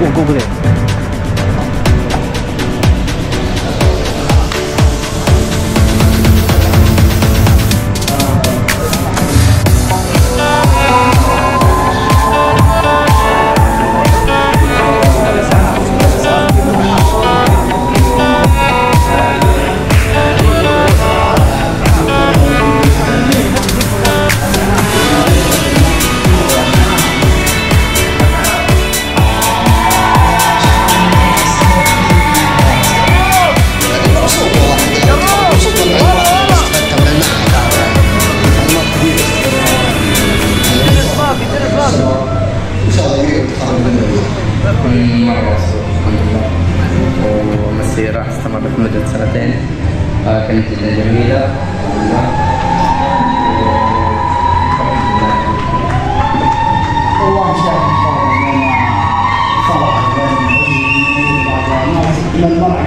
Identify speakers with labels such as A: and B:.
A: ごくご
B: くで。مبسوط الحمد لله ومسيرة استمرت مدة سنتين آه، كانت جدا جميلة
C: من المرأة